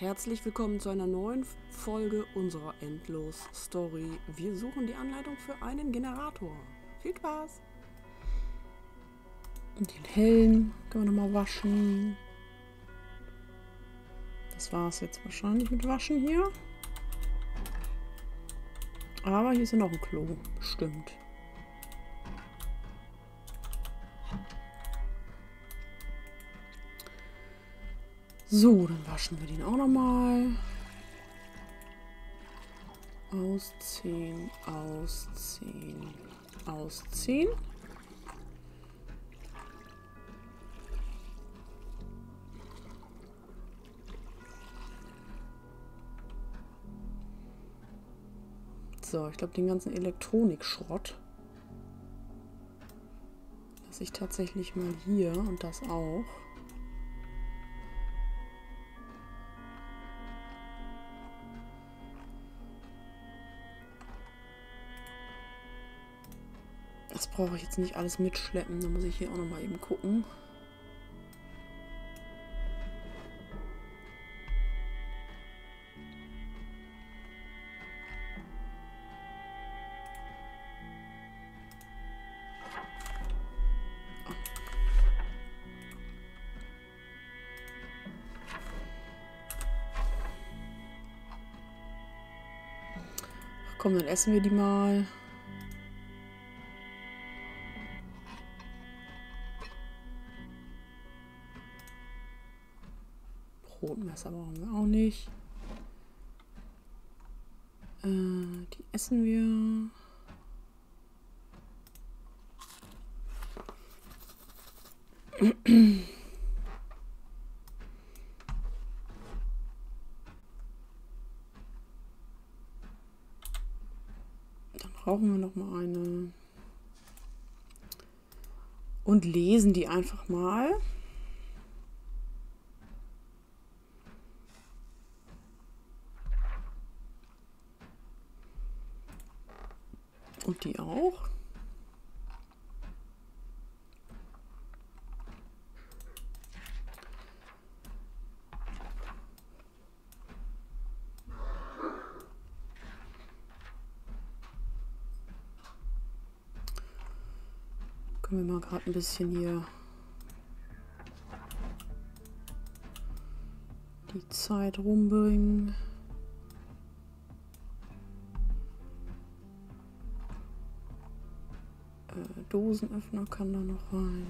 Herzlich willkommen zu einer neuen Folge unserer Endlos-Story. Wir suchen die Anleitung für einen Generator. Viel Spaß! Und den Helm können wir nochmal waschen. Das war es jetzt wahrscheinlich mit Waschen hier. Aber hier ist ja noch ein Klo. Bestimmt. So, dann waschen wir den auch nochmal. Ausziehen, ausziehen, ausziehen. So, ich glaube, den ganzen Elektronikschrott lasse ich tatsächlich mal hier und das auch. Brauche ich jetzt nicht alles mitschleppen. Da muss ich hier auch noch mal eben gucken. Komm, dann essen wir die mal. Brauchen wir noch mal eine. Und lesen die einfach mal. Und die auch. Können wir mal gerade ein bisschen hier die Zeit rumbringen. Äh, Dosenöffner kann da noch rein.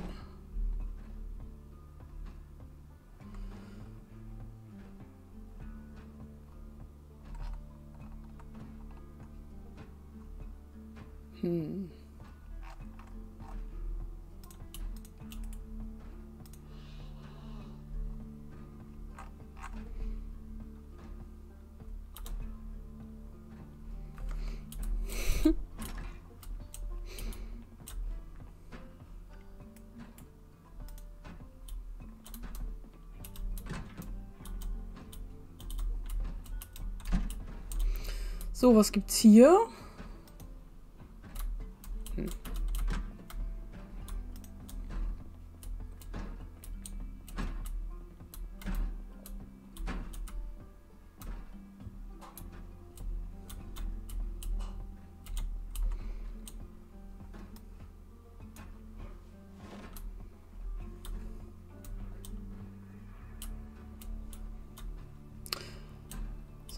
Hm. So, was gibt's hier?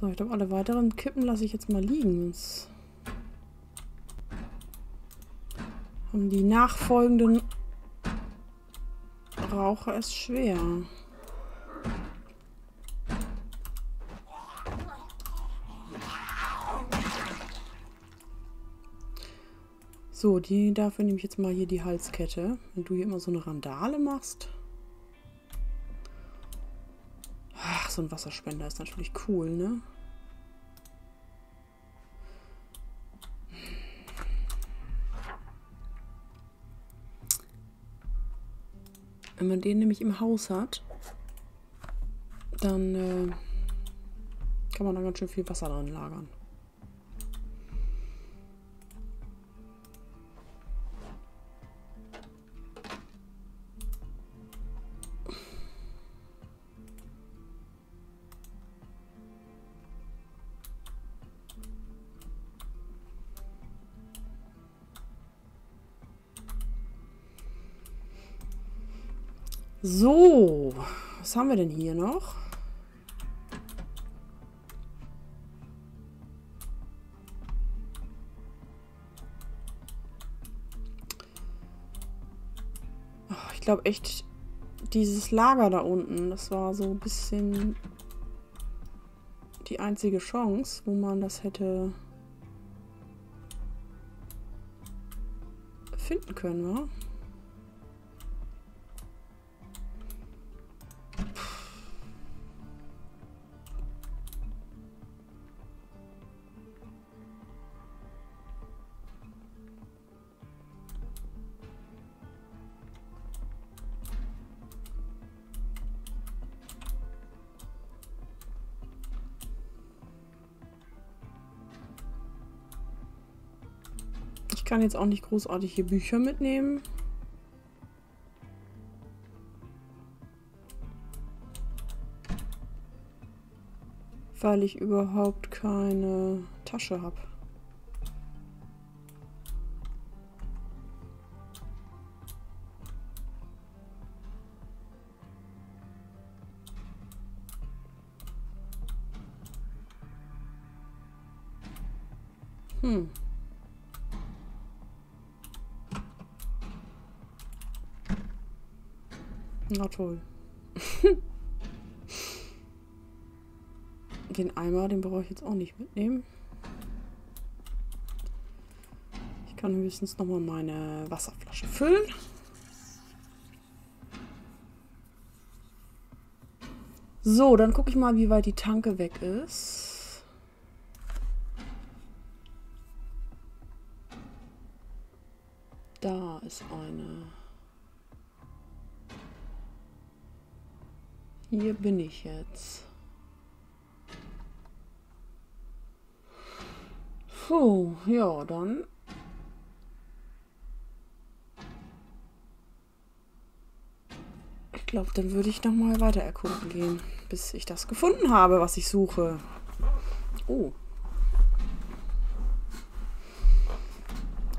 So, ich glaube, alle weiteren Kippen lasse ich jetzt mal liegen. Sonst haben die nachfolgenden Raucher es schwer. So, die, dafür nehme ich jetzt mal hier die Halskette. Wenn du hier immer so eine Randale machst. So ein Wasserspender ist natürlich cool, ne? Wenn man den nämlich im Haus hat, dann äh, kann man da ganz schön viel Wasser drin lagern. So, was haben wir denn hier noch? Ich glaube echt, dieses Lager da unten, das war so ein bisschen die einzige Chance, wo man das hätte finden können, wa? Kann jetzt auch nicht großartig hier Bücher mitnehmen. Weil ich überhaupt keine Tasche habe. Na toll. den Eimer, den brauche ich jetzt auch nicht mitnehmen. Ich kann höchstens nochmal meine Wasserflasche füllen. So, dann gucke ich mal, wie weit die Tanke weg ist. Da ist eine. Hier bin ich jetzt. Puh, ja, dann. Ich glaube, dann würde ich noch mal weiter erkunden gehen, bis ich das gefunden habe, was ich suche. Oh.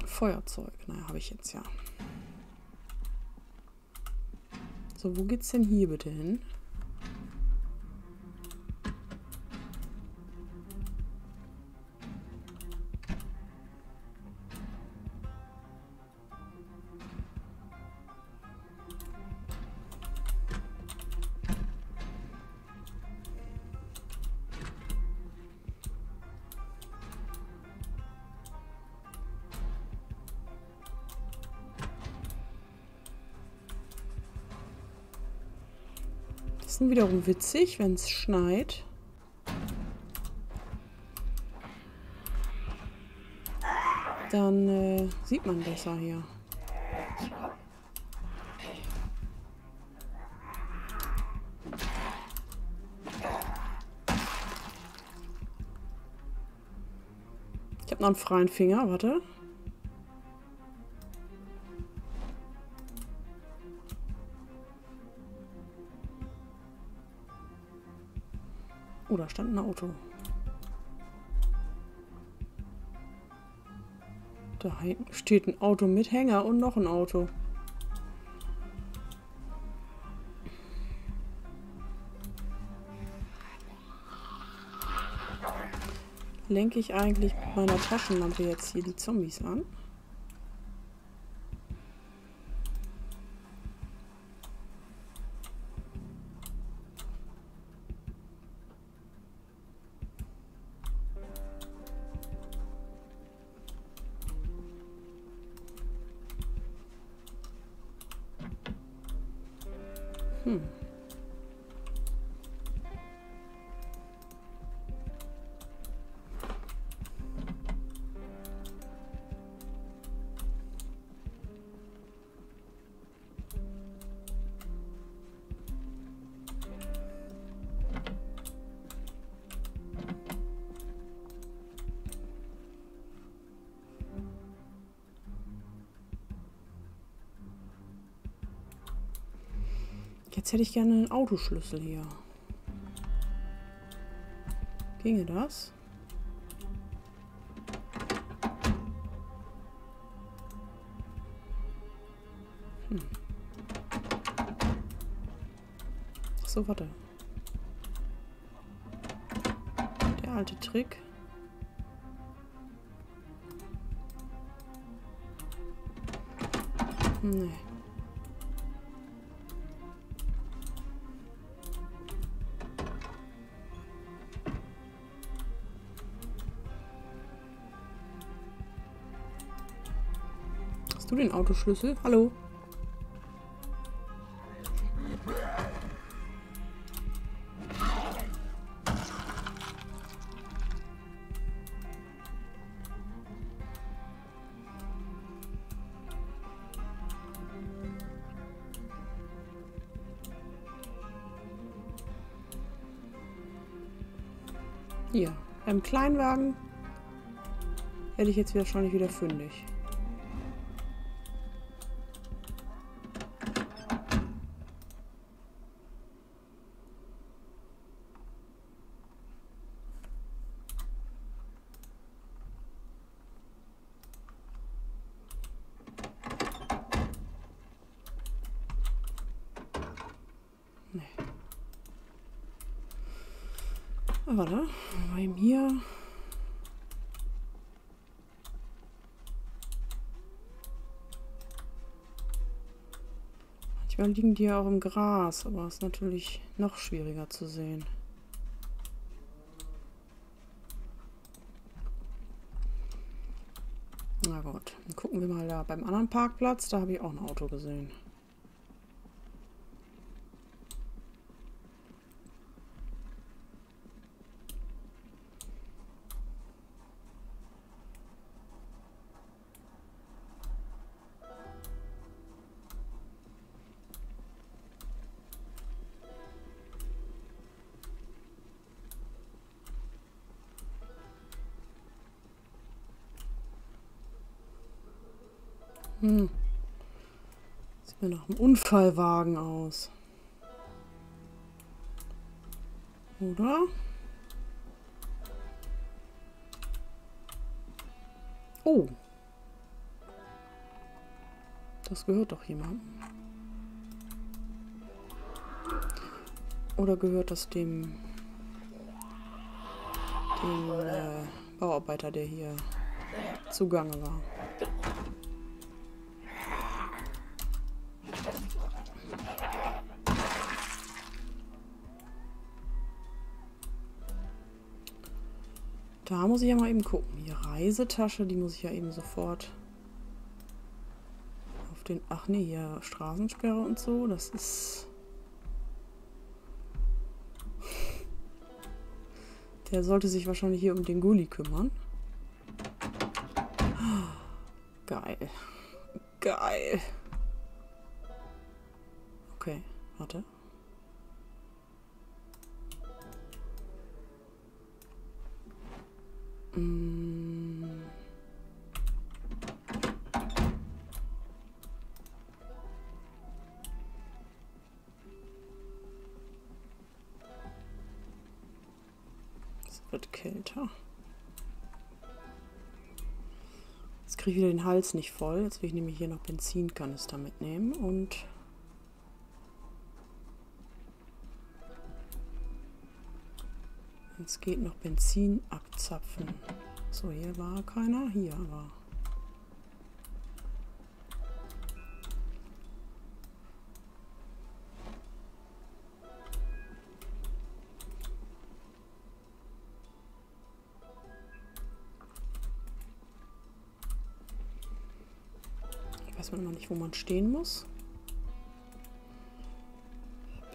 Feuerzeug, naja, habe ich jetzt ja. So, wo geht's denn hier bitte hin? Ist wiederum witzig, wenn es schneit. Dann äh, sieht man besser hier. Ich habe noch einen freien Finger, warte. Auto. Da steht ein Auto mit Hänger und noch ein Auto. Lenke ich eigentlich mit meiner Taschenlampe jetzt hier die Zombies an? Hm. Jetzt hätte ich gerne einen Autoschlüssel hier. Ginge das? Hm. so, warte. Der alte Trick. Nee. Hast du den Autoschlüssel? Hallo? Hier, beim Kleinwagen werde ich jetzt wahrscheinlich wieder fündig. Nee. Ah, Warte, bei ihm hier. Manchmal liegen die ja auch im Gras, aber ist natürlich noch schwieriger zu sehen. Na gut, dann gucken wir mal da beim anderen Parkplatz. Da habe ich auch ein Auto gesehen. Hm. Sieht mir nach einem Unfallwagen aus. Oder? Oh. Das gehört doch jemandem. Oder gehört das dem, dem äh, Bauarbeiter, der hier zugange war? Da muss ich ja mal eben gucken. Hier Reisetasche, die muss ich ja eben sofort auf den. Ach nee, hier Straßensperre und so. Das ist. Der sollte sich wahrscheinlich hier um den Gully kümmern. Geil. Geil. Okay, warte. Es wird kälter. Jetzt kriege ich wieder den Hals nicht voll. Jetzt will ich nämlich hier noch Benzinkanister mitnehmen und Jetzt geht noch Benzin abzapfen. So, hier war keiner. Hier. Ich weiß immer nicht, wo man stehen muss.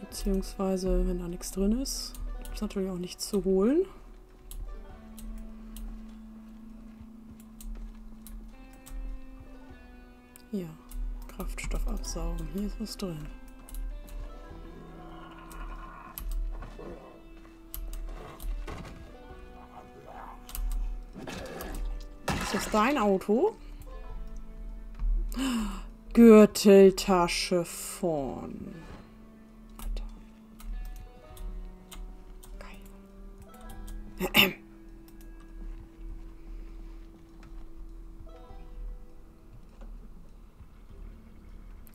Beziehungsweise, wenn da nichts drin ist, es natürlich auch nichts zu holen. Hier, Kraftstoff absaugen. Hier ist was drin. Ist das dein Auto? Gürteltasche von.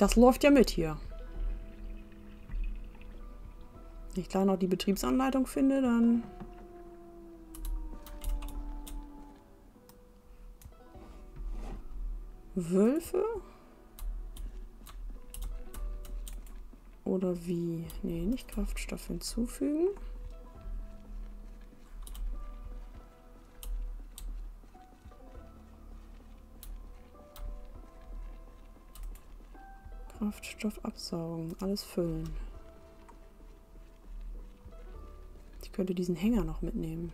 Das läuft ja mit hier. Wenn ich da noch die Betriebsanleitung finde, dann... Wölfe? Oder wie? Nee, nicht Kraftstoff hinzufügen. Kraftstoff absaugen, alles füllen. Ich könnte diesen Hänger noch mitnehmen.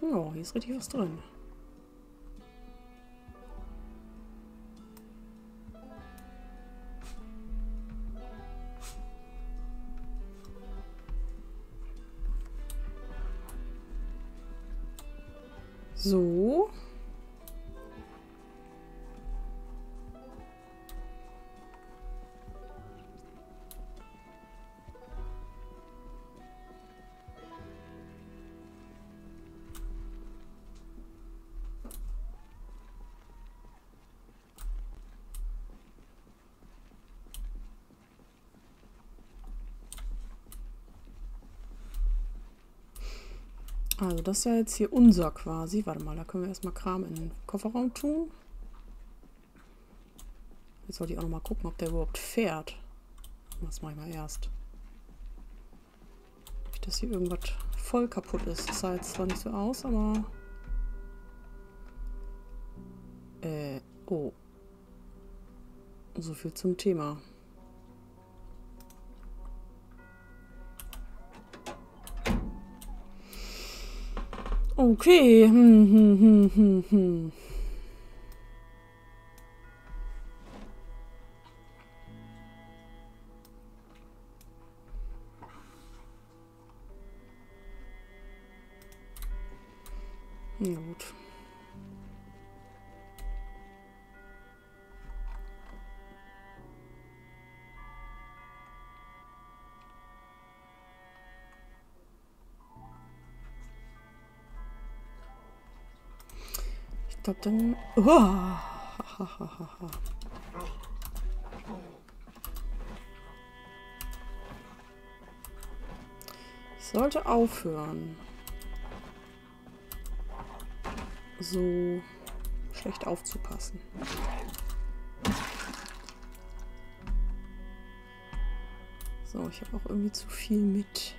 Oh, hier ist richtig was drin. So. Das ist ja jetzt hier unser quasi. Warte mal, da können wir erstmal Kram in den Kofferraum tun. Jetzt wollte ich auch noch mal gucken, ob der überhaupt fährt. Das mache ich mal erst. Nicht, dass hier irgendwas voll kaputt ist. Das sah jetzt zwar nicht so aus, aber... Äh, oh. So viel zum Thema. Okay. Hm, hm, hm, hm, hm. Glaube dann. Oh. Ich sollte aufhören. So schlecht aufzupassen. So, ich habe auch irgendwie zu viel mit.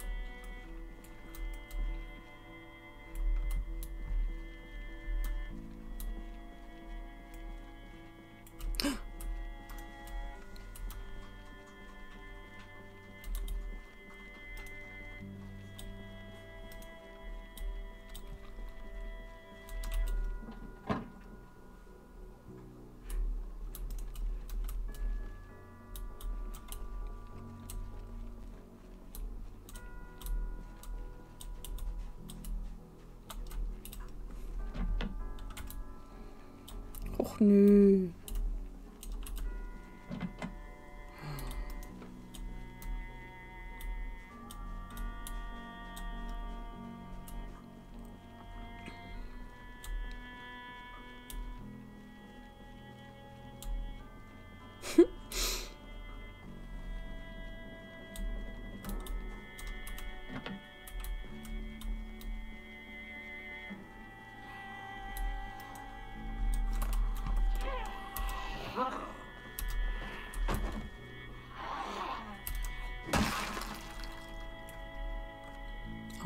No.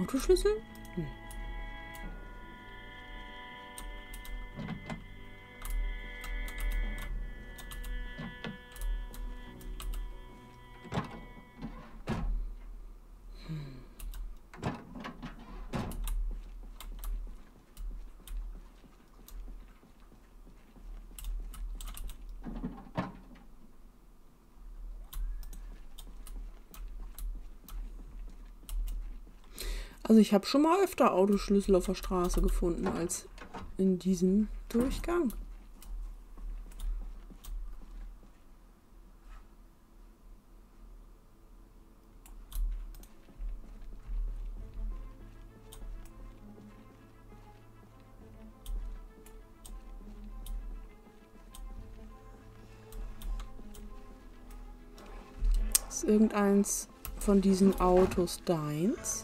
Autoschlüssel? Also ich habe schon mal öfter Autoschlüssel auf der Straße gefunden als in diesem Durchgang. Irgendeins von diesen Autos deins?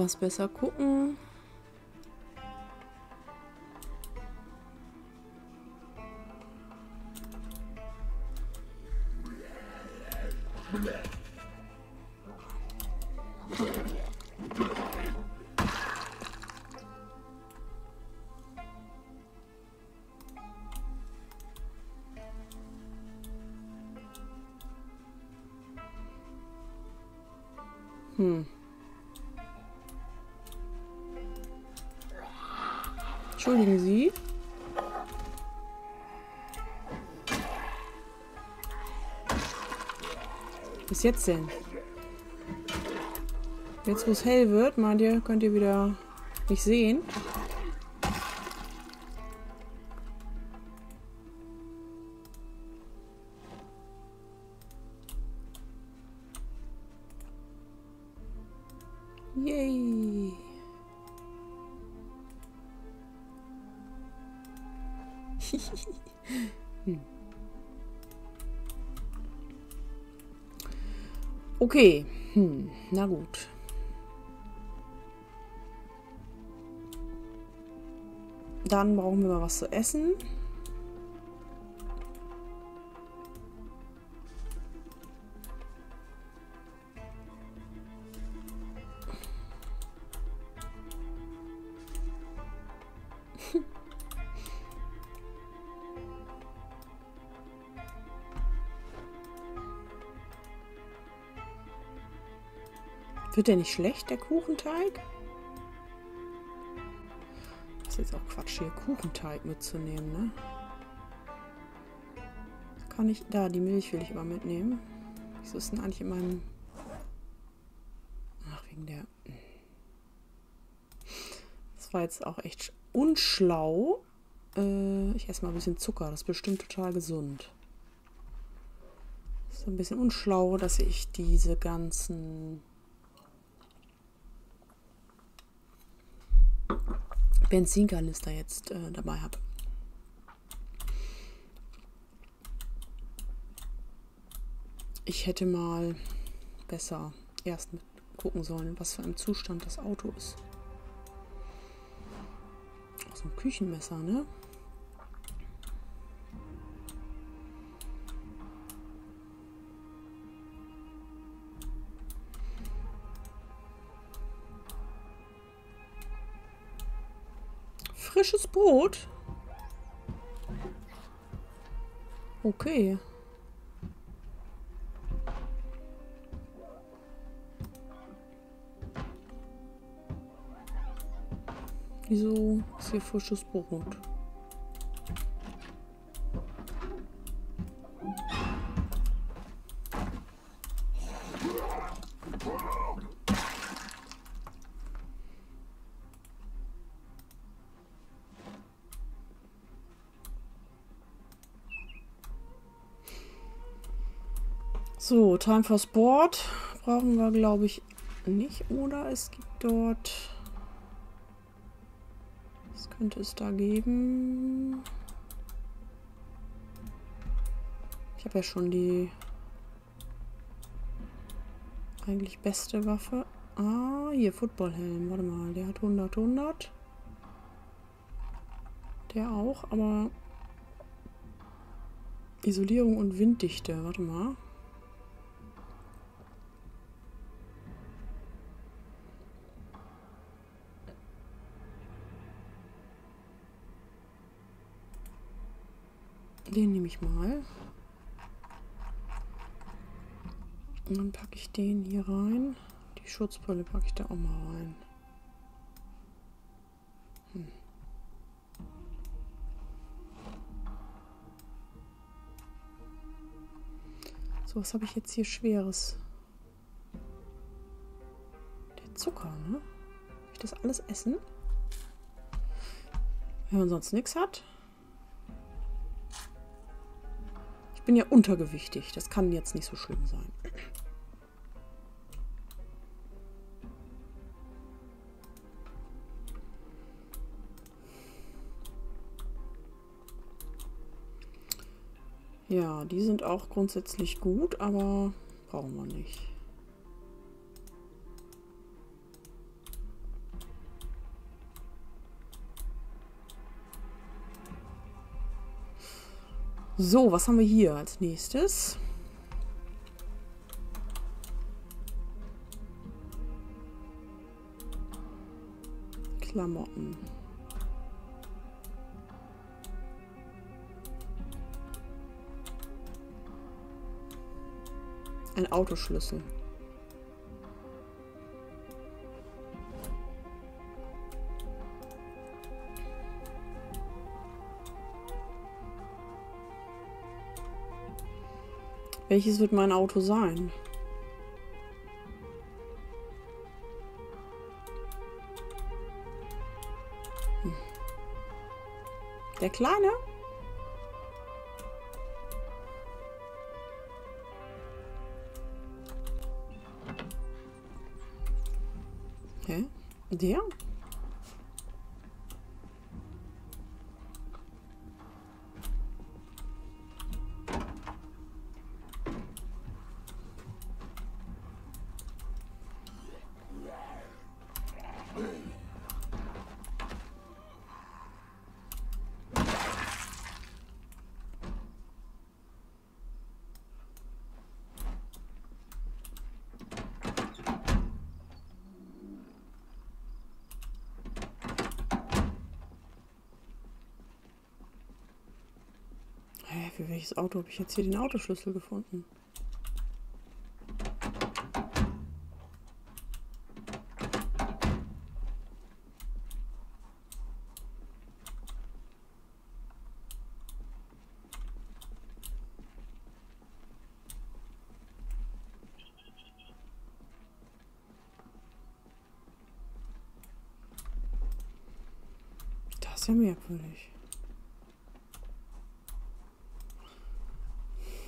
etwas besser gucken. Hm. Was jetzt denn? Jetzt, wo es hell wird, meint ihr, könnt ihr wieder nicht sehen. Mal was zu essen. Wird der nicht schlecht, der Kuchenteig? Jetzt auch Quatsch, hier Kuchenteig mitzunehmen, ne? Kann ich... Da, die Milch will ich aber mitnehmen. Wieso ist denn eigentlich in meinem... Ach, wegen der... Das war jetzt auch echt unschlau. Äh, ich esse mal ein bisschen Zucker. Das ist bestimmt total gesund. Das ist ein bisschen unschlau, dass ich diese ganzen Benzinkanister jetzt äh, dabei habe. Ich hätte mal besser erst mit gucken sollen, was für ein Zustand das Auto ist. Aus dem Küchenmesser, ne? Frisches Brot? Okay. Wieso ist hier frisches Brot? Time for Sport brauchen wir, glaube ich, nicht. Oder es gibt dort... Was könnte es da geben? Ich habe ja schon die eigentlich beste Waffe. Ah, hier, Footballhelm. Warte mal, der hat 100, 100. Der auch, aber... Isolierung und Winddichte. Warte mal. Den nehme ich mal. Und dann packe ich den hier rein. Die Schutzbrille packe ich da auch mal rein. Hm. So, was habe ich jetzt hier Schweres? Der Zucker, ne? Kann ich das alles essen? Wenn man sonst nichts hat. Ich bin ja untergewichtig. Das kann jetzt nicht so schlimm sein. Ja, die sind auch grundsätzlich gut, aber brauchen wir nicht. So, was haben wir hier als nächstes? Klamotten. Ein Autoschlüssel. Welches wird mein Auto sein? Hm. Der kleine? Hä? Der? Hä, für welches Auto habe ich jetzt hier den Autoschlüssel gefunden? Das ist ja merkwürdig.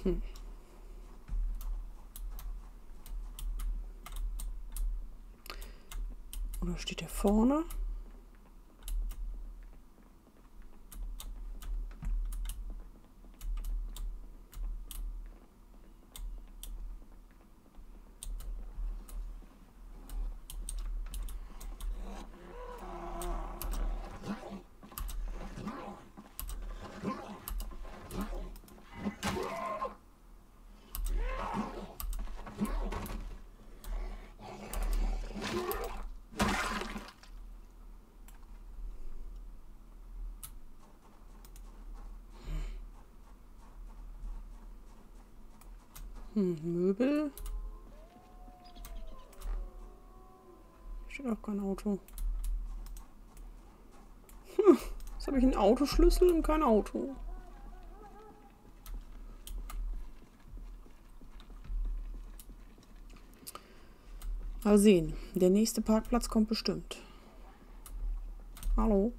Hm. Oder steht der vorne? Hm, Möbel. Steht auch kein Auto. Hm, jetzt habe ich einen Autoschlüssel und kein Auto. Mal sehen. Der nächste Parkplatz kommt bestimmt. Hallo.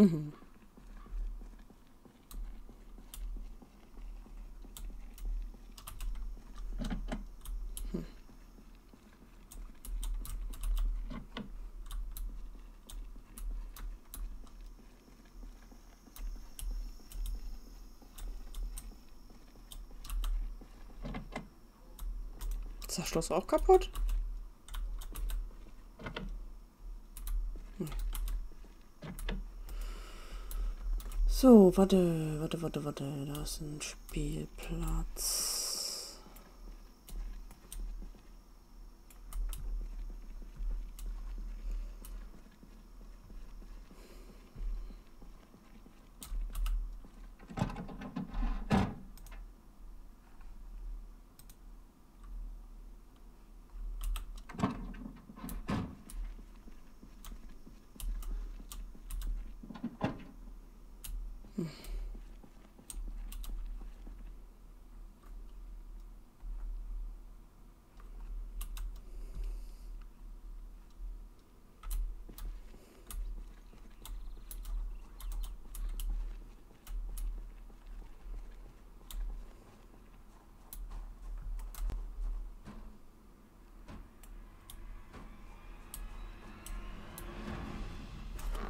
Mhm. Hm. Ist das Schloss auch kaputt? So, warte, warte, warte, warte. Da ist ein Spielplatz.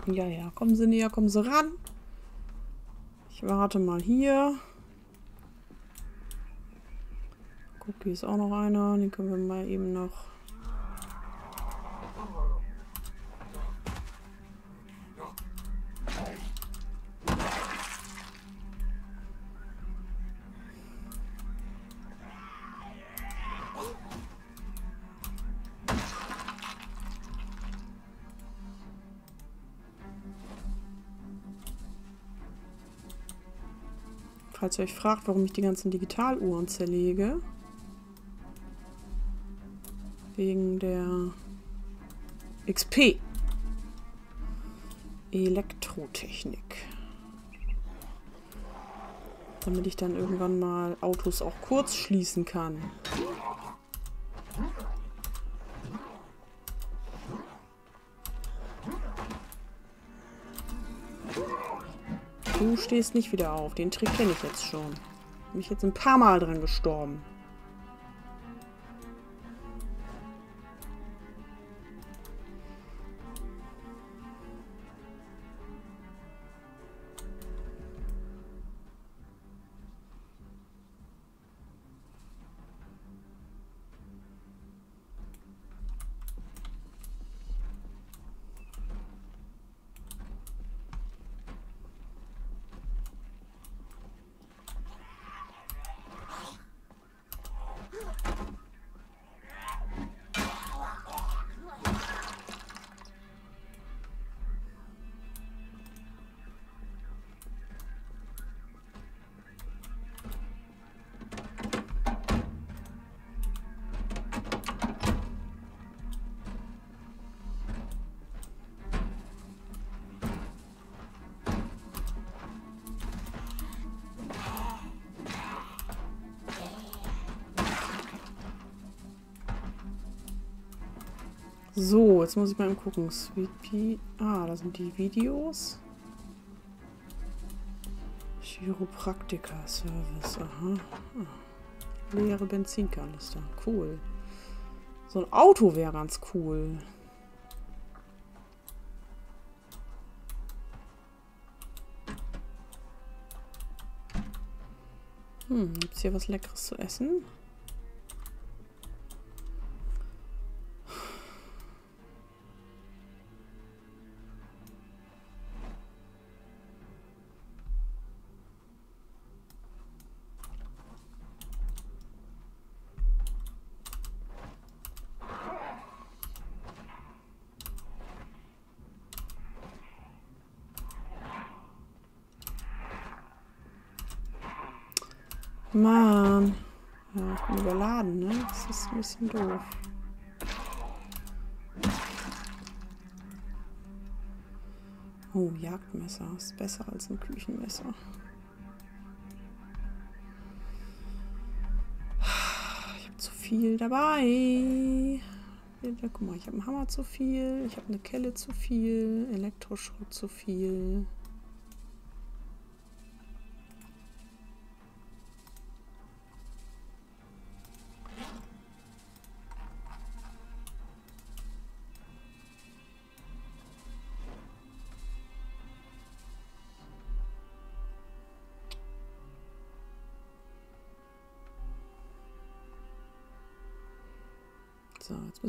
Ja, ja, kommen Sie näher, kommen Sie ran. Ich warte mal hier. Guck, hier ist auch noch einer. Den können wir mal eben noch... Falls ihr euch fragt, warum ich die ganzen Digitaluhren zerlege. Wegen der XP. Elektrotechnik. Damit ich dann irgendwann mal Autos auch kurz schließen kann. Stehst nicht wieder auf. Den Trick kenne ich jetzt schon. Bin ich jetzt ein paar Mal dran gestorben. So, jetzt muss ich mal gucken. Sweet Pea. Ah, da sind die Videos. Chiropraktiker-Service. Aha. Ah. Leere Benzinkanister. Cool. So ein Auto wäre ganz cool. Hm, gibt's hier was Leckeres zu essen? Bisschen doof. Oh, Jagdmesser. Ist besser als ein Küchenmesser. Ich habe zu viel dabei. Guck mal, ich habe einen Hammer zu viel. Ich habe eine Kelle zu viel. Elektroschrott zu viel.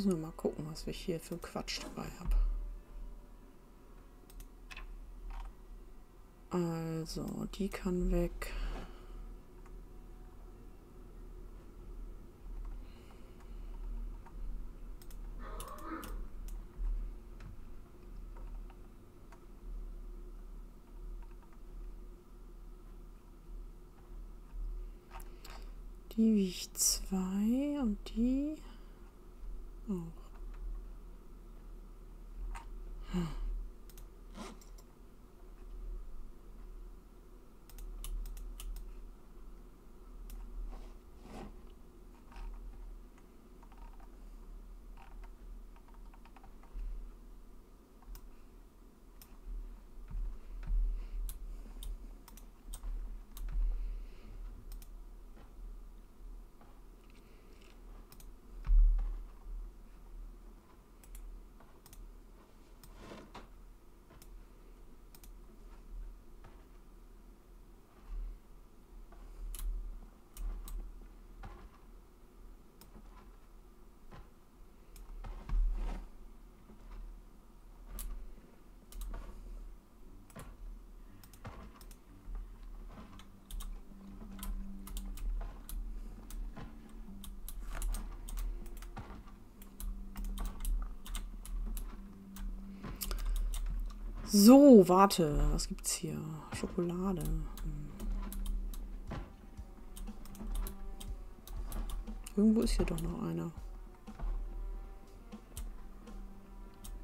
Müssen wir mal gucken, was ich hier für Quatsch dabei habe. Also, die kann weg. Die wiegt zwei und die auch. Hm. So, warte. Was gibt's hier? Schokolade. Hm. Irgendwo ist hier doch noch einer.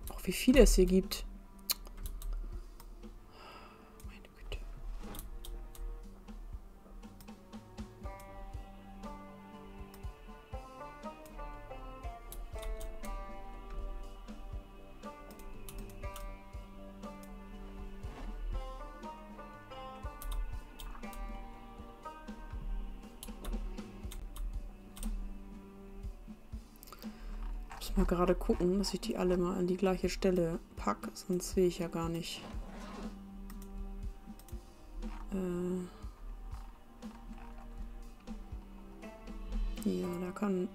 Auch wie viele es hier gibt. Mal gerade gucken, dass ich die alle mal an die gleiche Stelle packe, sonst sehe ich ja gar nicht. Äh ja, da kann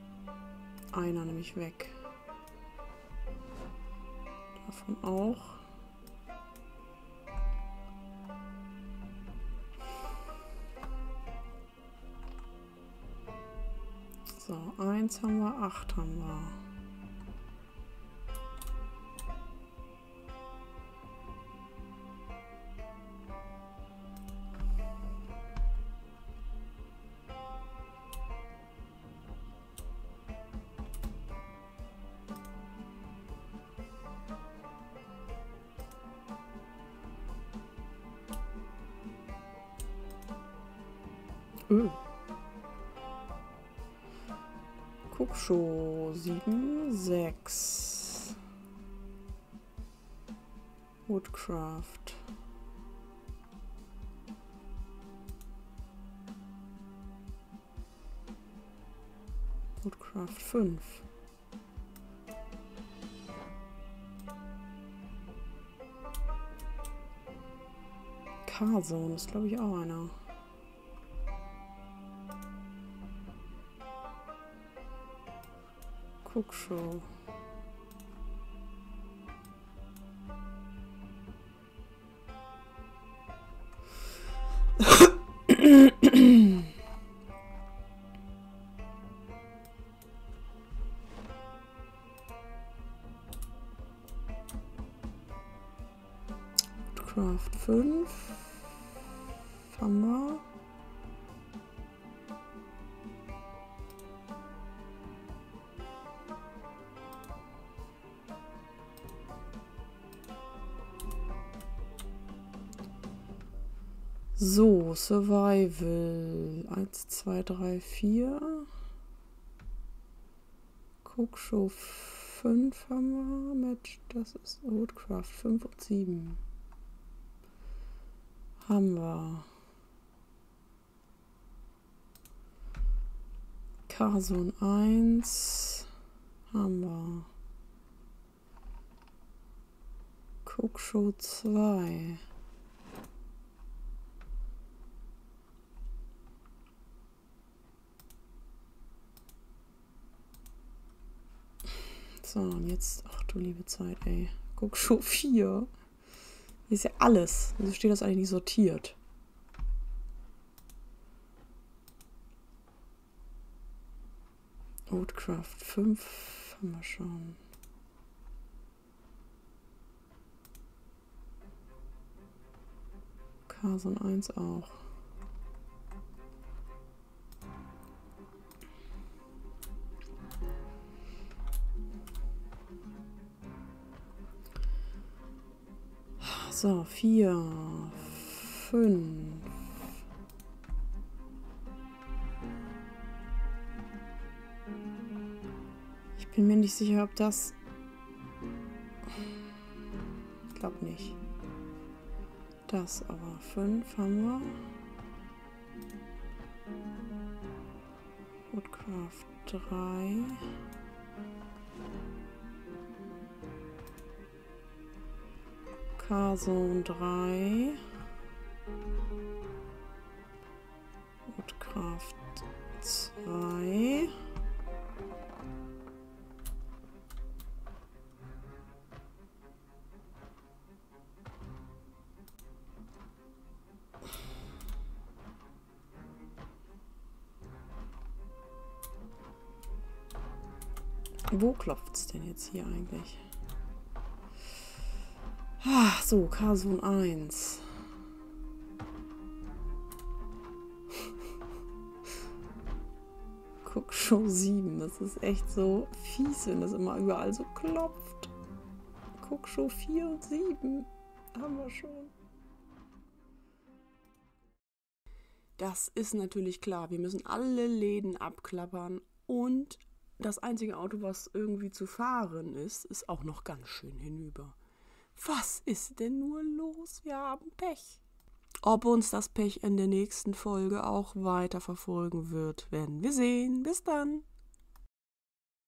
einer nämlich weg. Davon auch. So, eins haben wir, acht haben wir. Woodcraft. Woodcraft 5. Carzone ist glaube ich auch einer. Guckshow. So, Survival. 1, 2, 3, 4. Cookshow 5 haben wir mit, das ist Woodcraft 5 und 7. Haben wir. Carzone 1 haben wir. Cookshow 2. So, und jetzt, ach du liebe Zeit, ey. Guck, Show 4. Hier ist ja alles. Wieso steht das eigentlich nicht sortiert? Woodcraft 5 haben wir schon. Carson 1 auch. So, vier, fünf. Ich bin mir nicht sicher, ob das... Ich glaube nicht. Das aber. Fünf haben wir. Woodcraft drei. Carzone 3. Woodcraft 2. Wo klopft es denn jetzt hier eigentlich? So, Kasun 1. Guck, Show 7. Das ist echt so fies, wenn das immer überall so klopft. Guck, Show 4 und 7. Haben wir schon. Das ist natürlich klar. Wir müssen alle Läden abklappern und das einzige Auto, was irgendwie zu fahren ist, ist auch noch ganz schön hinüber. Was ist denn nur los? Wir haben Pech. Ob uns das Pech in der nächsten Folge auch weiter verfolgen wird, werden wir sehen. Bis dann.